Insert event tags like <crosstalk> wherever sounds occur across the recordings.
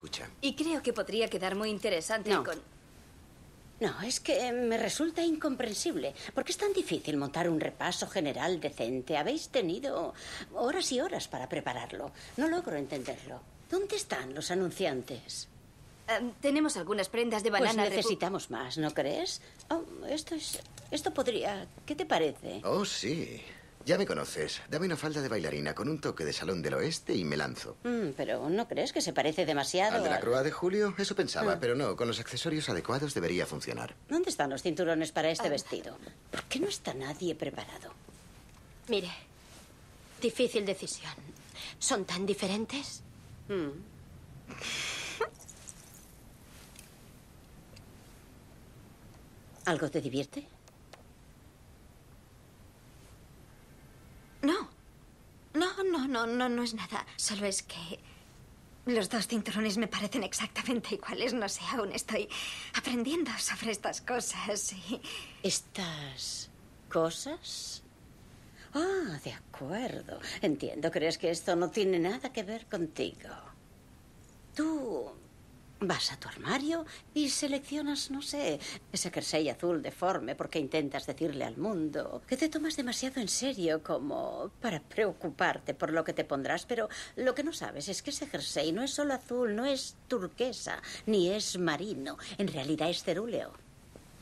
Escucha. Y creo que podría quedar muy interesante No. con... No, es que me resulta incomprensible. ¿Por qué es tan difícil montar un repaso general decente? Habéis tenido horas y horas para prepararlo. No logro entenderlo. ¿Dónde están los anunciantes? Em, tenemos algunas prendas de Pues banana... repu- necesitamos más, ¿no crees? Oh, esto es... Esto podría... ¿Qué te parece? Oh, sí. Ya me conoces. Dame una falda de bailarina con un toque de salón del oeste y me lanzo. Mm, pero ¿no crees que se parece demasiado ¿Al de la a- Croix de Julio? Eso pensaba, Ah. pero no. Con los accesorios adecuados debería funcionar. ¿Dónde están los cinturones para Ah. este vestido? ¿Por qué no está nadie preparado? Mire, difícil decisión. ¿Son tan diferentes? Mm. <laughs> ¿Algo te divierte? No. No, no, no, no, no es nada. Solo es que los dos cinturones me parecen exactamente iguales. No sé, aún estoy aprendiendo sobre estas cosas. y- ¿Estas cosas? Ah, de acuerdo. Entiendo. ¿Crees que esto no tiene nada que ver contigo? Tú vas a tu armario y seleccionas, no sé, ese jersey azul deforme porque intentas decirle al mundo que te tomas demasiado en serio como para preocuparte por lo que te pondrás, pero lo que no sabes es que ese jersey no es solo azul, no es turquesa, ni es marino, en realidad es cerúleo.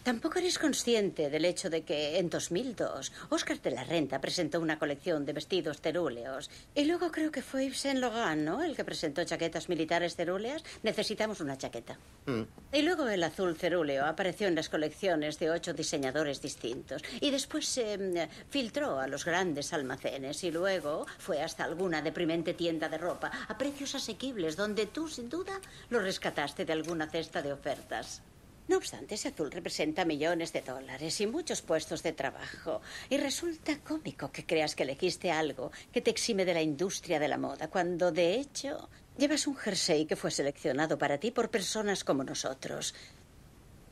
Tampoco eres consciente del hecho de que en 2002 Oscar de la Renta presentó una colección de vestidos cerúleos. Y luego creo que fue Yves Saint Laurent, ¿no? El que presentó chaquetas militares cerúleas. Necesitamos una chaqueta. Mm. Y luego el azul cerúleo apareció en las colecciones de ocho diseñadores distintos. Y después se mm, filtró a los grandes almacenes. Y luego fue hasta alguna deprimente tienda de ropa a precios asequibles, donde tú, sin duda, lo rescataste de alguna cesta de ofertas. No obstante, ese azul representa millones de dólares y muchos puestos de trabajo. Y resulta cómico que creas que elegiste algo que te exime de la industria de la moda, cuando de hecho llevas un jersey que fue seleccionado para ti por personas como nosotros.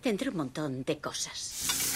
Tendré un montón de cosas.